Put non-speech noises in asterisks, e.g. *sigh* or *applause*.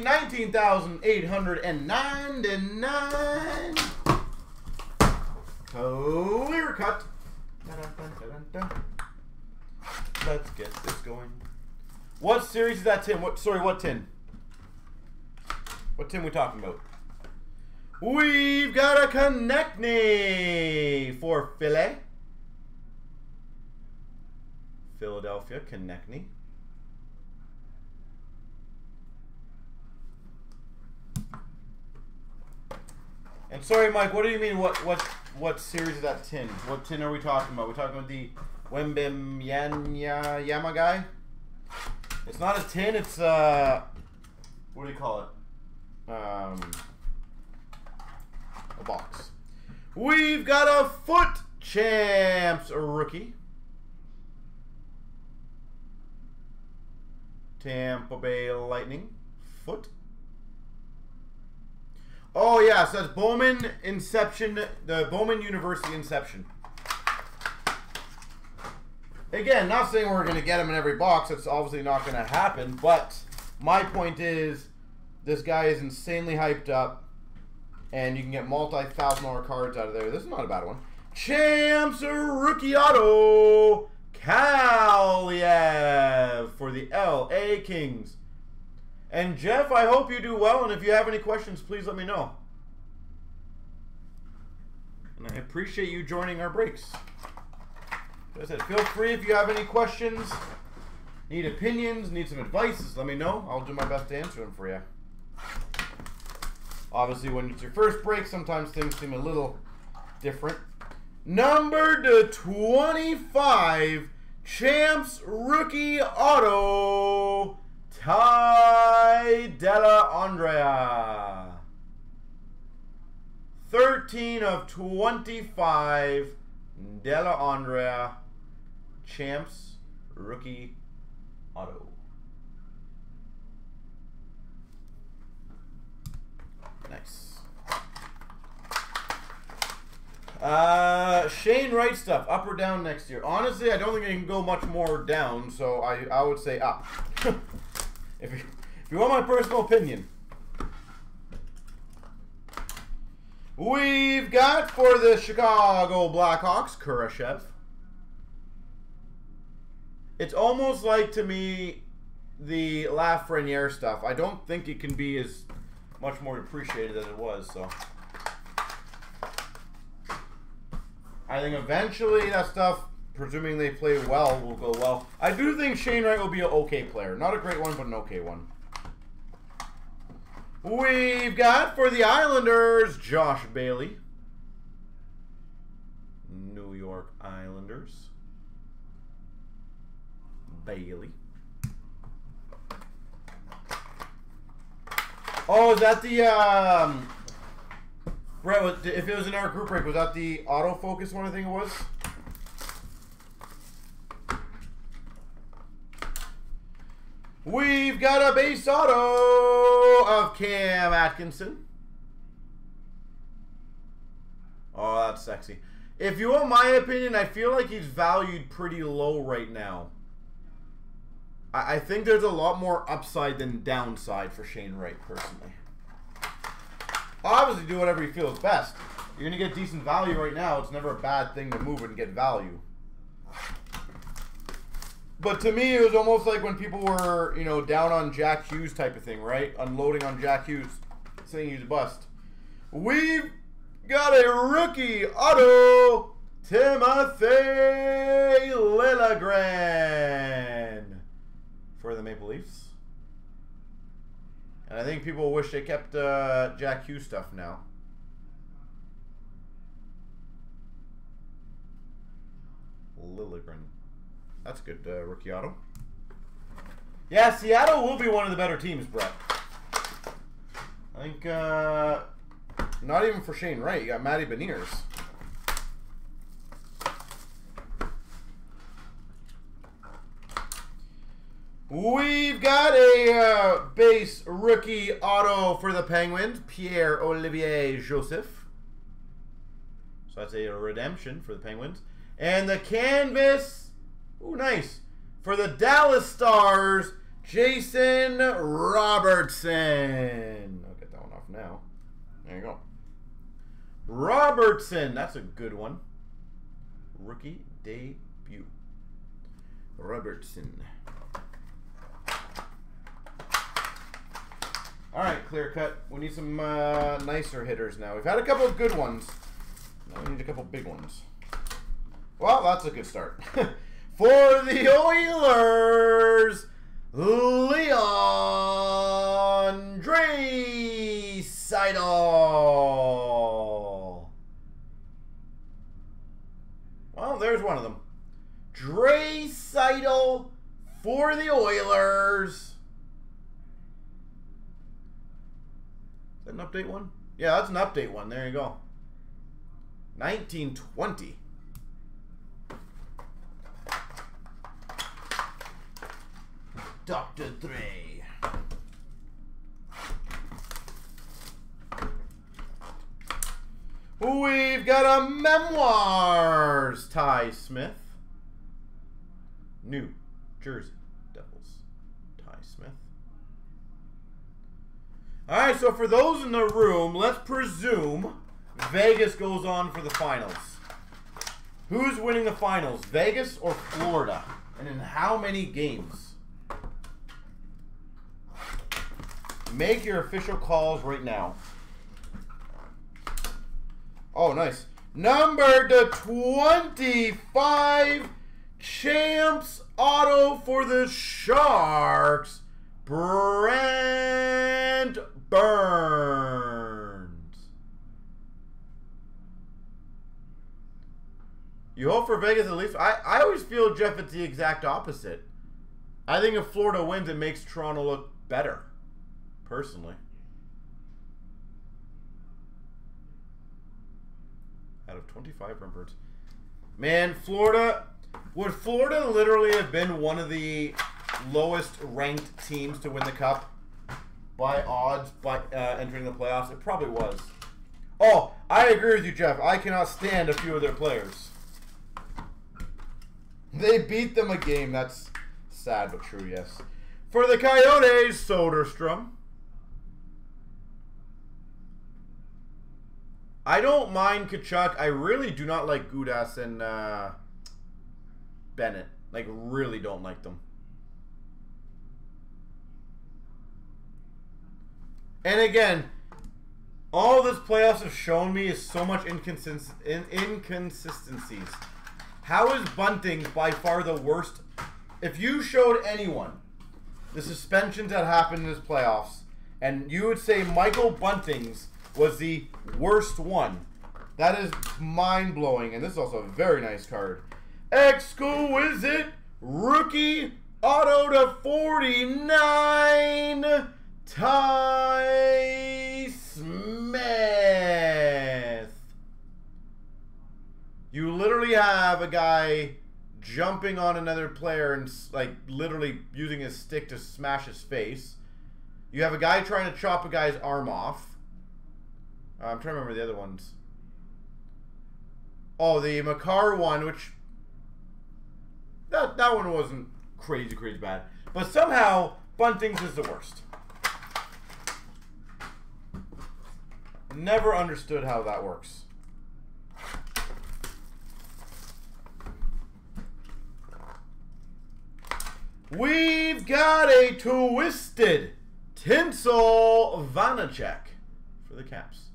rookie, 19,899. Clear cut. Let's get this going. What series is that tin? What sorry, what tin? What tin we talking about? We've got a Konecny for Philly. Philadelphia, Konecny. And sorry, Mike, what do you mean? What what what series is that tin? What tin are we talking about? We're talking about the Wembanyama guy. It's not a tin. It's uh, what do you call it? Um, a box. We've got a Foote champs rookie. Tampa Bay Lightning Foote. Oh yeah, so that's Bowman Inception, the Bowman University Inception. Again, not saying we're going to get him in every box. It's obviously not going to happen. But my point is, this guy is insanely hyped up, and you can get multi-thousand dollar cards out of there. This is not a bad one. Champs rookie auto, Kaliyev for the L.A. Kings. And Jeff, I hope you do well. And if you have any questions, please let me know. And I appreciate you joining our breaks. As I said, feel free if you have any questions, need opinions, need some advice, just let me know. I'll do my best to answer them for you. Obviously, when it's your first break, sometimes things seem a little different. Number to 25, Champs Rookie Auto, Ty Dellandrea. 13 of 25, Dellandrea. Champs rookie auto. Nice. Uh, Shane Wright stuff, up or down next year? Honestly, I don't think I can go much more down, so I, I would say up. If, you, if you want my personal opinion. We've got for the Chicago Blackhawks, Kurashev. It's almost like to me the Lafreniere stuff. I don't think it can be as much more appreciated as it was. So I think eventually that stuff, presuming they play well, will go well. I do think Shane Wright will be an okay player. Not a great one, but an okay one. We've got for the Islanders, Josh Bailey. New York Islanders. Bailey. Oh, is that the um? Brett, if it was in our group break, was that the autofocus one? I think it was. We've got a base auto of Cam Atkinson. Oh, that's sexy. If you want my opinion, I feel like he's valued pretty low right now. I, I think there's a lot more upside than downside for Shane Wright, personally. Obviously, do whatever you feel is best. You're going to get decent value right now. It's never a bad thing to move and get value. But to me, it was almost like when people were, you know, down on Jack Hughes type of thing, right? Unloading on Jack Hughes, saying he's a bust. We've got a rookie auto, Timothy Liljegren for the Maple Leafs. And I think people wish they kept uh, Jack Hughes stuff now. Liljegren. That's a good uh, rookie auto. Yeah, Seattle will be one of the better teams, Brett. I think, uh, not even for Shane Wright. You got Matty Beniers. We've got a uh, base rookie auto for the Penguins, Pierre Olivier Joseph. So that's a redemption for the Penguins. And the canvas Ooh, nice. For the Dallas Stars, Jason Robertson. I'll get that one off now. There you go. Robertson. That's a good one. Rookie debut. Robertson. All right, clear cut. We need some uh, nicer hitters now. We've had a couple of good ones. Now we need a couple big ones. Well, that's a good start. *laughs* For the Oilers, Leon Draisaitl. Well, there's one of them. Draisaitl for the Oilers. Is that an update one? Yeah, that's an update one. There you go. 1920. Dr. Dre. We've got a Memoirs, Ty Smith. New Jersey Devils, Ty Smith. All right, so for those in the room, let's presume Vegas goes on for the finals. Who's winning the finals, Vegas or Florida? And in how many games? Make your official calls right now. Oh, nice. Number to 25, Champs Auto for the Sharks, Brent Burns. You hope for Vegas at least. I, I always feel, Jeff, it's the exact opposite. I think if Florida wins, it makes Toronto look better, personally. Out of 25 Brent Man, Florida. Would Florida literally have been one of the lowest ranked teams to win the Cup by odds by uh, entering the playoffs? It probably was. Oh, I agree with you, Jeff. I cannot stand a few of their players. They beat them a game. That's sad but true, yes. For the Coyotes, Soderstrom. I don't mind Tkachuk. I really do not like Gudas and uh, Bennett. Like, really don't like them. And again, all this playoffs have shown me is so much inconsist in inconsistencies. How is Bunting by far the worst? If you showed anyone the suspensions that happened in this playoffs, and you would say Michael Bunting's was the worst one, that is mind blowing. And this is also a very nice card. Exquisite rookie auto to 49. Ty Smith. You literally have a guy jumping on another player and like literally using his stick to smash his face. You have a guy trying to chop a guy's arm off. Uh, I'm trying to remember the other ones. Oh, the Makar one, which that that one wasn't crazy, crazy bad. But somehow Bunting's is the worst. Never understood how that works. We've got a twisted tinsel Vanecek for the Caps.